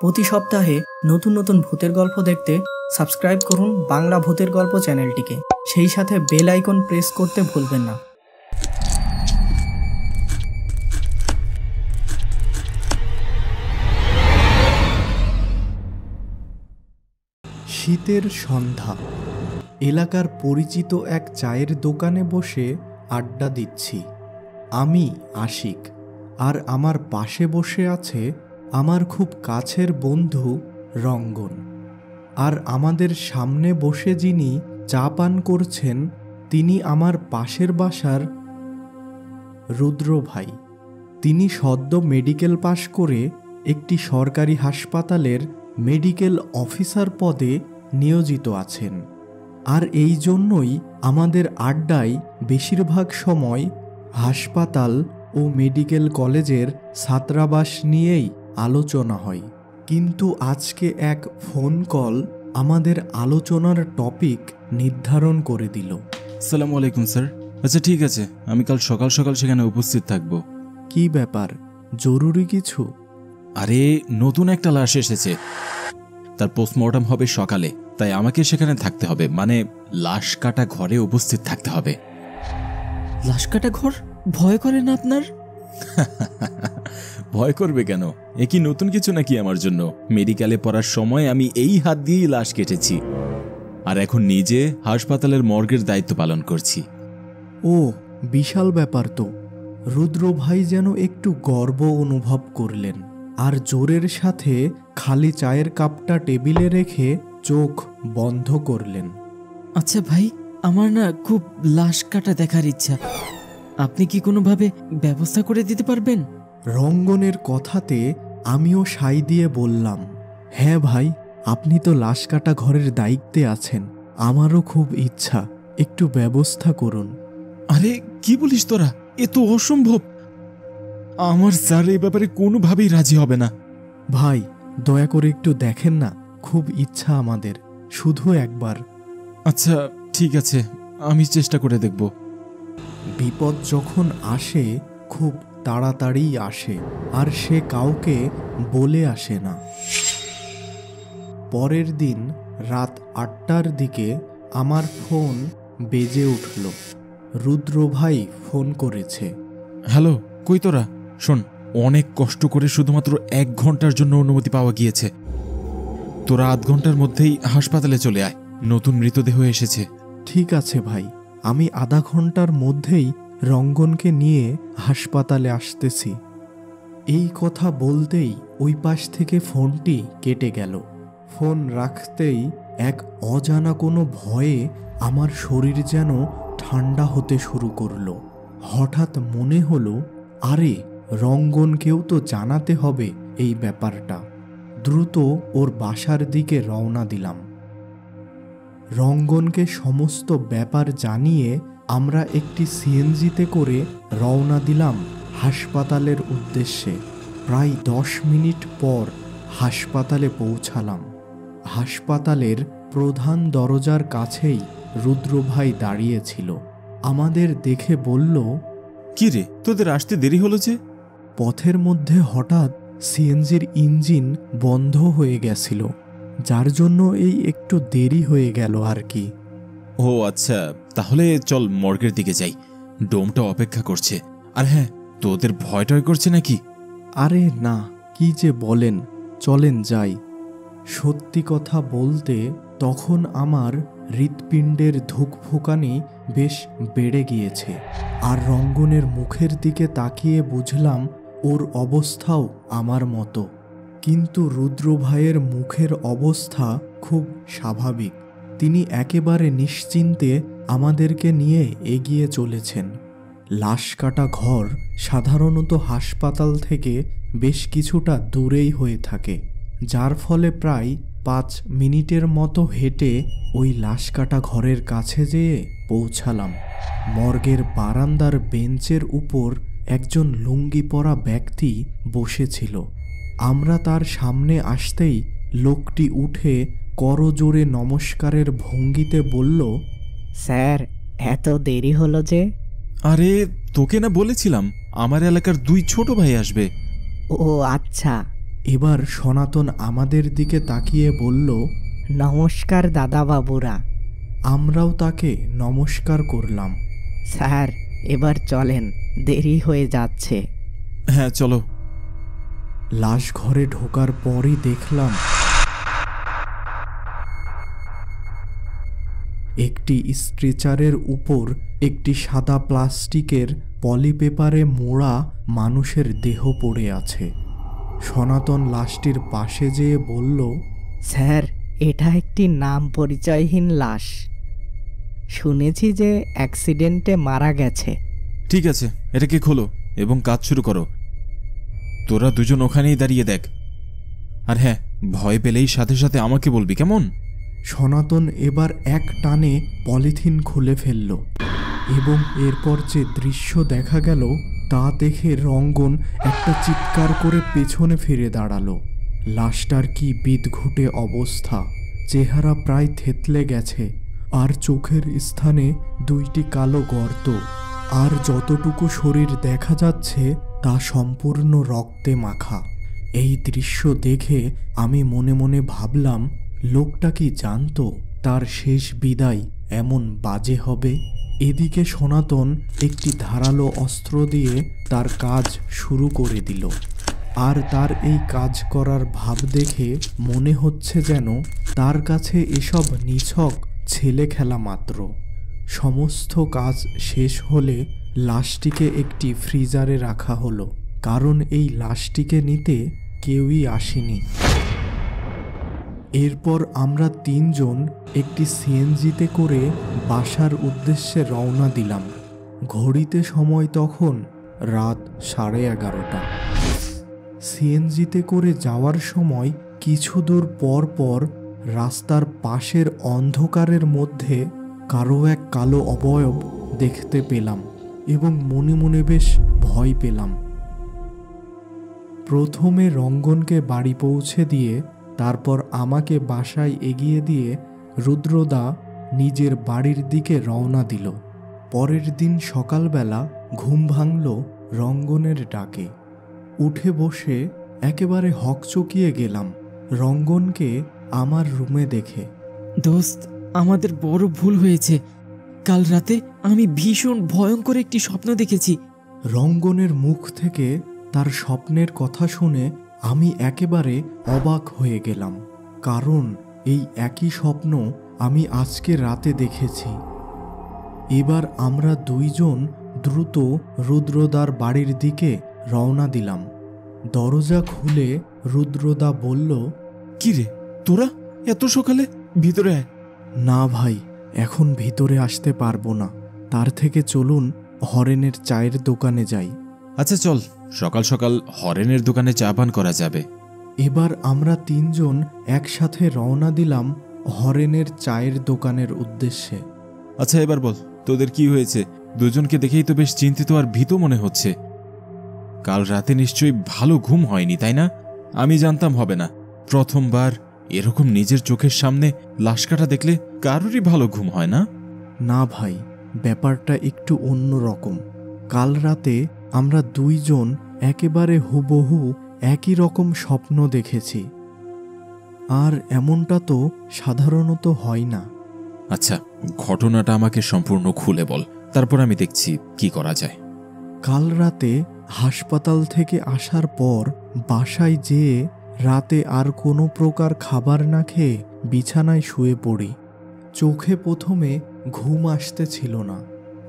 প্রতি সপ্তাহে নতুন নতুন ভূতের গল্প দেখতে সাবস্ক্রাইব করুন বাংলা ভূতের গল্প চ্যানেলটিকে। সেই সাথে বেল আইকন প্রেস করতে ভুলবেন না। শীতের সন্ধ্যা। এলাকার পরিচিত এক চায়ের দোকানে বসে আড্ডা দিচ্ছি। আমি আশিক, আর আমার পাশে বসে আছে আমার খুব কাছের বন্ধু রঙ্গন। আর আমাদের সামনে বসে যিনি চা পান করছেন, তিনি আমার পাশের বাসার রুদ্র ভাই। তিনি সদ্য মেডিকেল পাশ করে একটি সরকারি হাসপাতালের মেডিকেল অফিসার পদে নিয়োজিত আছেন। আর এই জন্যই আমাদের আড্ডায় বেশিরভাগ সময় হাসপাতাল ও মেডিকেল কলেজের ছাত্রাবাস নিয়েই আলোচনা হয়। কিন্তু আজকে এক ফোন কল আমাদের আলোচনার টপিক নির্ধারণ করে দিল। সালাম আলাইকুম স্যার। আচ্ছা ঠিক আছে। আমি কাল সকাল সকাল সেখানে উপস্থিত থাকব। কি ব্যাপার? জরুরি কিছু? আরে নতুন একটা লাশ এসেছে। তার পোস্টমর্টম হবে সকালে তাই আমাকে সেখানে থাকতে হবে। মানে লাশ কাটা ঘরে উপস্থিত থাকতে হবে। লাশ কাটা ঘর? ভয় করে না আপনার? ভয় করবে কেন? এ কি নতুন কিছু নাকি আমার জন্য? মেডিকেলে পড়ার সময় আমি এই হাত দিয়েই লাশ কেটেছি। আর এখন নিজে হাসপাতালের মর্গের দায়িত্ব পালন করছি। ও বিশাল ব্যাপার তো। রুদ্র ভাই যেন একটু গর্ব অনুভব করলেন। আর জোরের সাথে খালি চায়ের কাপটা টেবিলে রেখে চোখ বন্ধ করলেন। আচ্ছা ভাই আমার না খুব লাশ কাটা দেখার ইচ্ছা। আপনি কি কোনোভাবে ব্যবস্থা করে দিতে পারবেন? রঙ্গনের কথাতে আমিও সাই দিয়ে বললাম হ্যাঁ ভাই আপনি তো লাশ কাটা ঘরের দায়িত্বে আছেন আমারও খুব ইচ্ছা একটু ব্যবস্থা করুন। আরে কি বলিস তোরা? এ তো অসম্ভব। আমার স্যার এই ব্যাপারে কোনোভাবেই রাজি হবে না। ভাই দয়া করে একটু দেখেন না খুব ইচ্ছা আমাদের শুধু একবার। আচ্ছা ঠিক আছে আমি চেষ্টা করে দেখব। বিপদ যখন আসে খুব তাড়াতাড়ি আসে আর সে কাউকে বলে আসে না। পরের দিন রাত আটটার দিকে আমার ফোন বেজে উঠল। রুদ্র ভাই ফোন করেছে। হ্যালো কই তোরা? শোন অনেক কষ্ট করে শুধুমাত্র এক ঘণ্টার জন্য অনুমতি পাওয়া গিয়েছে। তোরা আধ ঘণ্টার মধ্যেই হাসপাতালে চলে আয়। নতুন মৃতদেহ এসেছে। ঠিক আছে ভাই আমি আধা ঘণ্টার মধ্যেই রঙ্গনকে নিয়ে হাসপাতালে আসতেছি। এই কথা বলতেই ওই পাশ থেকে ফোনটি কেটে গেল। ফোন রাখতেই এক অজানা কোনো ভয়ে আমার শরীর যেন ঠান্ডা হতে শুরু করল। হঠাৎ মনে হলো, আরে, রঙ্গনকেও তো জানাতে হবে এই ব্যাপারটা। দ্রুত ওর বাসার দিকে রওনা দিলাম। রঙ্গনকে সমস্ত ব্যাপার জানিয়ে আমরা একটি সিএনজিতে করে রওনা দিলাম হাসপাতালের উদ্দেশ্যে। প্রায় দশ মিনিট পর হাসপাতালে পৌঁছালাম। হাসপাতালের প্রধান দরজার কাছেই রুদ্রভাই দাঁড়িয়েছিল। আমাদের দেখে বলল কি রে তোদের আসতে দেরি হলো যে? পথের মধ্যে হঠাৎ সিএনজির ইঞ্জিন বন্ধ হয়ে গেছিল যার জন্য এই একটু দেরি হয়ে গেল আর কি। ও আচ্ছা তাহলে চল মর্গের দিকে যাই। ডোমটা অপেক্ষা করছে। আর হ্যাঁ তোদের ভয় টয় করছে নাকি? আরে না, কি যে বলেন, চলেন যাই। সত্যি কথা বলতে তখন আমার হৃৎপিণ্ডের ধুকফুকানি বেশ বেড়ে গিয়েছে। আর রঙ্গনের মুখের দিকে তাকিয়ে বুঝলাম ওর অবস্থাও আমার মতো। কিন্তু রুদ্র ভাইয়ের মুখের অবস্থা খুব স্বাভাবিক। তিনি একেবারে নিশ্চিন্তে আমাদেরকে নিয়ে এগিয়ে চলেছেন। লাশ কাটা ঘর সাধারণত হাসপাতাল থেকে বেশ কিছুটা দূরেই হয়ে থাকে, যার ফলে প্রায় পাঁচ মিনিটের মতো হেঁটে ওই লাশ কাটা ঘরের কাছে যেয়ে পৌঁছালাম। মর্গের বারান্দার বেঞ্চের উপর একজন লুঙ্গি পরা ব্যক্তি বসেছিল। আমরা তার সামনে আসতেই লোকটি উঠে করজোরে নমস্কারের ভঙ্গিতে বলল স্যার এত দেরি হলো যে? আরে তোকে না বলেছিলাম আমার এলাকার দুই ছোট ভাই আসবে। ও আচ্ছা। এবার সনাতন আমাদের দিকে তাকিয়ে বলল নমস্কার দাদা বাবুরা। আমরাও তাকে নমস্কার করলাম। স্যার এবার চলেন দেরি হয়ে যাচ্ছে। হ্যাঁ চলো। লাশ ঘরে ঢোকার পরই দেখলাম একটি স্ট্রেচারের উপর একটি সাদা প্লাস্টিকের পলিপেপারে মোড়া মানুষের দেহ পড়ে আছে। সনাতন লাশটির পাশে যেয়ে বলল স্যার এটা একটি নাম পরিচয়হীন লাশ। শুনেছি যে অ্যাক্সিডেন্টে মারা গেছে। ঠিক আছে এটাকে খোলো এবং কাজ শুরু করো। তোরা দুজন ওখানেই দাঁড়িয়ে দেখ। আর হ্যাঁ ভয় পেলেই সাথে সাথে আমাকে বলবি কেমন? সনাতন এবার এক টানে পলিথিন খুলে ফেলল এবং এরপর যে দৃশ্য দেখা গেল, তা দেখে রঙ্গন একটা চিৎকার করে পেছনে ফিরে দাঁড়াল। লাশটার কি বিদঘুটে অবস্থা? চেহারা প্রায় থেতলে গেছে, আর চোখের স্থানে দুইটি কালো গর্ত। আর যতটুকু শরীর দেখা যাচ্ছে, তা সম্পূর্ণ রক্তে মাখা। এই দৃশ্য দেখে আমি মনে মনে ভাবলাম লোকটা কি জানতো তার শেষ বিদায় এমন বাজে হবে? এদিকে সনাতন একটি ধারালো অস্ত্র দিয়ে তার কাজ শুরু করে দিল। আর তার এই কাজ করার ভাব দেখে মনে হচ্ছে যেন তার কাছে এসব নিছক ছেলে খেলা মাত্র। সমস্ত কাজ শেষ হলে লাশটিকে একটি ফ্রিজারে রাখা হলো, কারণ এই লাশটিকে নিতে কেউই আসেনি। এরপর আমরা তিনজন একটি সিএনজিতে করে বাসার উদ্দেশ্যে রওনা দিলাম। ঘড়িতে সময় তখন রাত সাড়ে এগারোটা। সিএনজিতে করে যাওয়ার সময় কিছু দূর পর পর রাস্তার পাশের অন্ধকারের মধ্যে কারও এক কালো অবয়ব দেখতে পেলাম এবং মনে মনে বেশ ভয় পেলাম। প্রথমে রঙ্গনকে বাড়ি পৌঁছে দিয়ে তারপর আমাকে বাসায় এগিয়ে দিয়ে রুদ্রদা নিজের বাড়ির দিকে রওনা দিল। পরের দিন সকালবেলা ঘুম ভাঙল রঙ্গনের ডাকে। উঠে বসে একেবারে হকচকিয়ে গেলাম রঙ্গনকে আমার রুমে দেখে। দোস্ত আমাদের বড় ভুল হয়েছে। কাল রাতে আমি ভীষণ ভয়ঙ্কর একটি স্বপ্ন দেখেছি। রঙ্গনের মুখ থেকে তার স্বপ্নের কথা শুনে আমি একেবারে অবাক হয়ে গেলাম কারণ এই একই স্বপ্ন আমি আজকে রাতে দেখেছি। এবার আমরা দুইজন দ্রুত রুদ্রদার বাড়ির দিকে রওনা দিলাম। দরজা খুলে রুদ্রদা বলল কি রে তোরা? এত সকালে? ভিতরে আয়। না ভাই এখন ভিতরে আসতে পারব না। তার থেকে চলুন হরেনের চায়ের দোকানে যাই। আচ্ছা চল। সকাল সকাল হরেনের দোকানে চা পান করা যাবে। এবার আমরা তিনজন একসাথে রওনা দিলাম হরেনের চায়ের দোকানের উদ্দেশ্যে। আচ্ছা এবার বল তোদের কি হয়েছে? দুজনকে দেখেই তো বেশ চিন্তিত আর ভীত মনে হচ্ছে। কাল রাতে নিশ্চয়ই ভালো ঘুম হয়নি তাই না? আমি জানতাম হবে না। প্রথমবার এরকম নিজের চোখের সামনে লাশ কাটা দেখলে কারোরই ভালো ঘুম হয় না? না ভাই ব্যাপারটা একটু অন্য রকম কাল রাতে আমরা দুইজন একেবারে হুবহু একই রকম স্বপ্ন দেখেছি। আর এমনটা তো সাধারণত হয় না। আচ্ছা ঘটনাটা আমাকে সম্পূর্ণ খুলে বল তারপর আমি দেখছি কি করা যায়। কাল রাতে হাসপাতাল থেকে আসার পর বাসায় যেয়ে রাতে আর কোনো প্রকার খাবার না খেয়ে বিছানায় শুয়ে পড়ি। চোখে প্রথমে ঘুম আসতে ছিল না।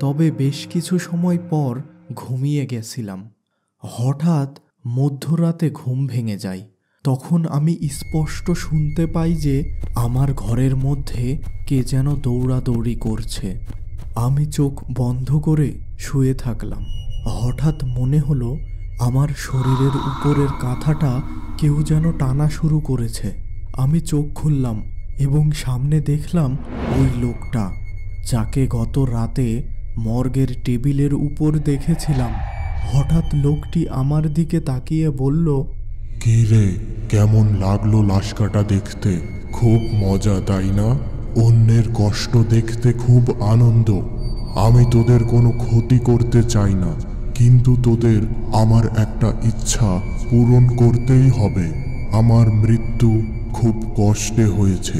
তবে বেশ কিছু সময় পর ঘুমিয়ে গেছিলাম। হঠাৎ মধ্যরাতে ঘুম ভেঙে যায়। তখন আমি স্পষ্ট শুনতে পাই যে আমার ঘরের মধ্যে কে যেন দৌড়াদৌড়ি করছে। আমি চোখ বন্ধ করে শুয়ে থাকলাম। হঠাৎ মনে হলো আমার শরীরের উপরের কাঁথাটা কেউ যেন টানা শুরু করেছে। আমি চোখ খুললাম এবং সামনে দেখলাম ওই লোকটা, যাকে গত রাতে মর্গের টেবিলের উপর দেখেছিলাম। হঠাৎ লোকটি আমার দিকে তাকিয়ে বলল, কি রে, কেমন লাগল লাশ কাটা দেখতে? খুব মজা, তাই না? অন্যের কষ্ট দেখতে খুব আনন্দ। আমি তোদের কোনো ক্ষতি করতে চাই না, কিন্তু তোদের আমার একটা ইচ্ছা পূরণ করতেই হবে। আমার মৃত্যু খুব কষ্টে হয়েছে,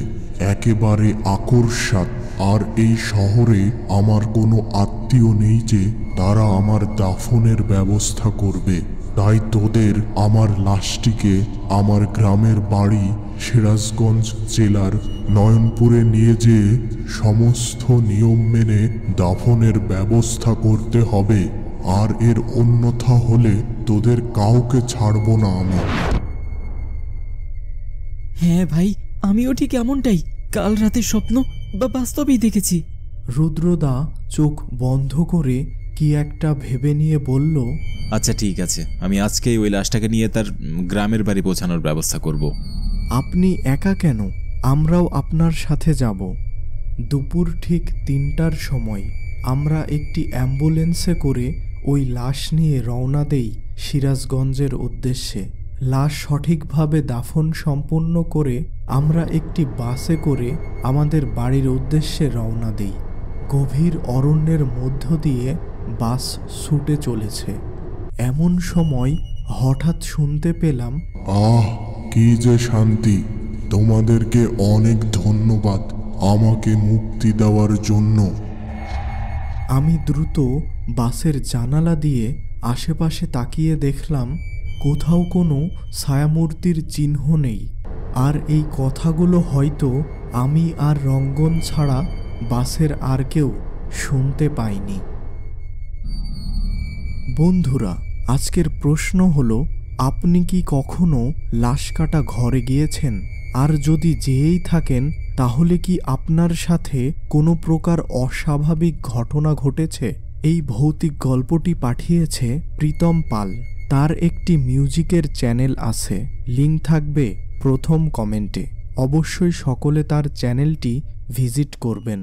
একেবারে আকর্ষাত আর এই শহরে আমার কোনো আত্মীয় নেই যে তারা আমার দাফনের ব্যবস্থা করবে। তাই তোদের আমার লাশটিকে আমার গ্রামের বাড়ি সিরাজগঞ্জ জেলার নয়নপুরে নিয়ে যেয়ে সমস্ত নিয়ম মেনে দাফনের ব্যবস্থা করতে হবে। আর এর অন্যথা হলে তোদের কাউকে ছাড়ব না আমি। হ্যাঁ ভাই, আমিও ঠিক এমনটাই। কাল রাতের স্বপ্ন বা বাস্তবেই দেখেছি। রুদ্রদা চোখ বন্ধ করে কি একটা ভেবে নিয়ে বলল আচ্ছা ঠিক আছে। আমি আজকেই ওই লাশটাকে নিয়ে তার গ্রামের বাড়ি পৌঁছানোর ব্যবস্থা করব। আপনি একা কেন? আমরাও আপনার সাথে যাব। দুপুর ঠিক তিনটার সময় আমরা একটি অ্যাম্বুলেন্সে করে ওই লাশ নিয়ে রওনা দেই সিরাজগঞ্জের উদ্দেশ্যে। লাশ সঠিকভাবে দাফন সম্পন্ন করে আমরা একটি বাসে করে আমাদের বাড়ির উদ্দেশ্যে রওনা দিই। গভীর অরণ্যের মধ্য দিয়ে বাস ছুটে চলেছে। এমন সময় হঠাৎ শুনতে পেলাম আহ কি যে শান্তি! তোমাদেরকে অনেক ধন্যবাদ আমাকে মুক্তি দেওয়ার জন্য। আমি দ্রুত বাসের জানালা দিয়ে আশেপাশে তাকিয়ে দেখলাম কোথাও কোনো ছায়ামূর্তির চিহ্ন নেই। আর এই কথাগুলো হয়তো আমি আর রঙ্গন ছাড়া বাসের আর কেউ শুনতে পাইনি। বন্ধুরা, আজকের প্রশ্ন হলো, আপনি কি কখনো লাশ কাটা ঘরে গিয়েছেন? আর যদি যেয়েই থাকেন, তাহলে কি আপনার সাথে কোনো প্রকার অস্বাভাবিক ঘটনা ঘটেছে? এই ভৌতিক গল্পটি পাঠিয়েছে প্রীতম পাল। তার একটি মিউজিকের চ্যানেল আছে লিঙ্ক থাকবে প্রথম কমেন্টে। অবশ্যই সকলে তার চ্যানেলটি ভিজিট করবেন।